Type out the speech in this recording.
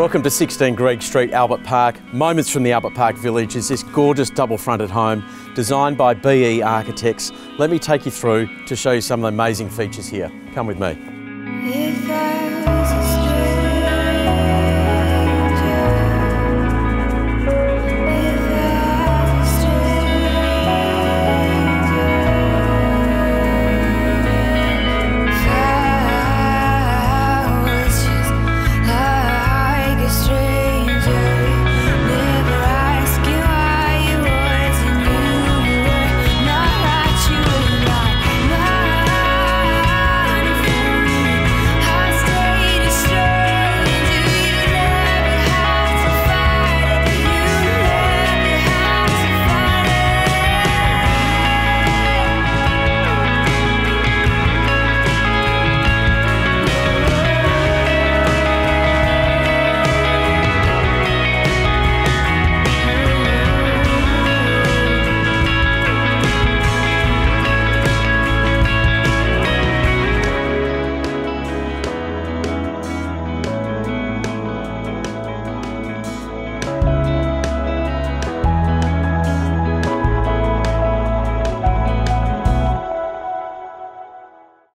Welcome to 16 Greig Street, Albert Park. Moments from the Albert Park Village is this gorgeous double fronted home designed by BE Architects. Let me take you through to show you some of the amazing features here. Come with me.